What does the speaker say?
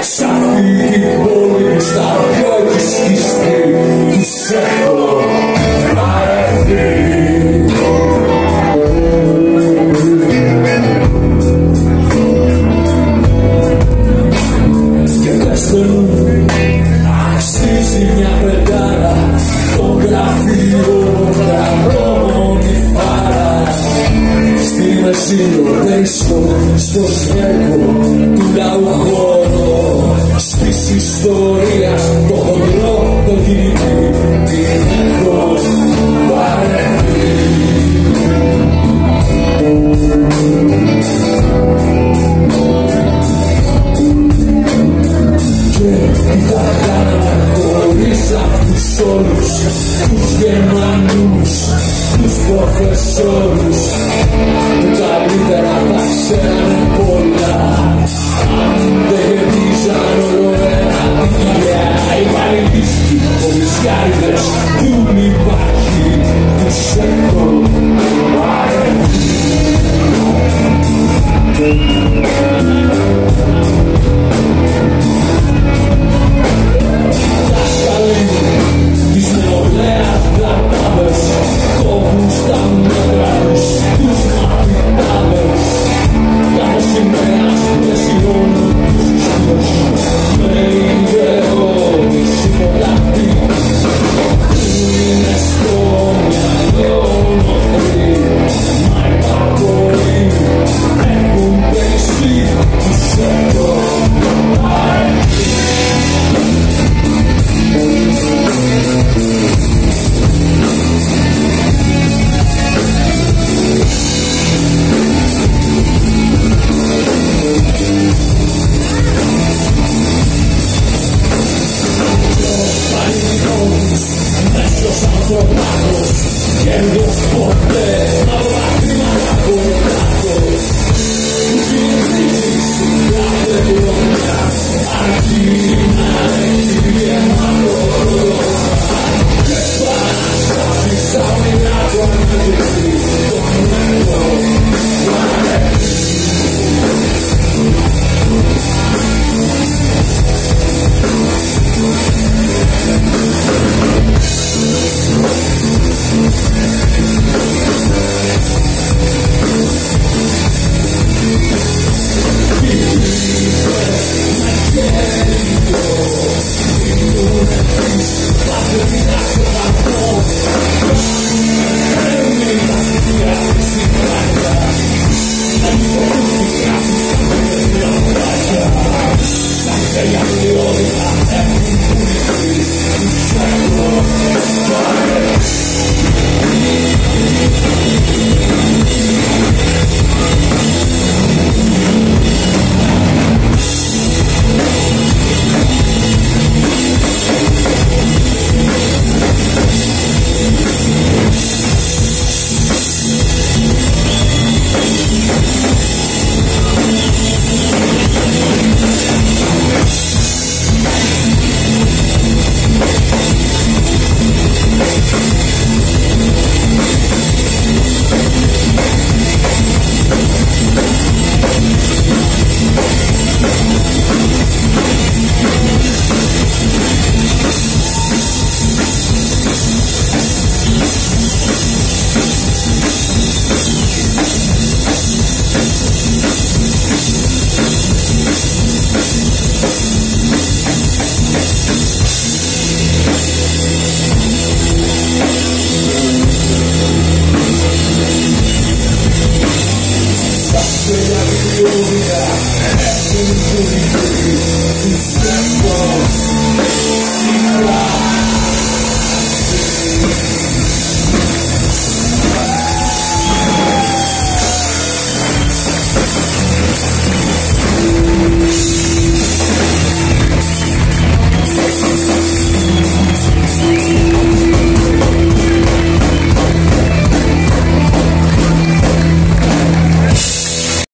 Σ' αυτή την πόλη στα δυο έχεις σκιστεί Τους έχω βαρεθεί Και πέστε μου Αξίζει μια πεντάρα Το γραφείο γραμμόνι φάρα Στη μέση το δίσκο Στο σφαίρκο του λαού χώρο Στις ιστορίες το χοντρό το κινητή Την έχω βαρεθεί Και τι θα κάναμε χωρίς αυτούς όλους Τους Γερμανούς, τους προφεσόρους Που καλύτερα θα ξέρανε soldado, en dos por tres, ahora se cambió Thank you.